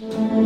啊。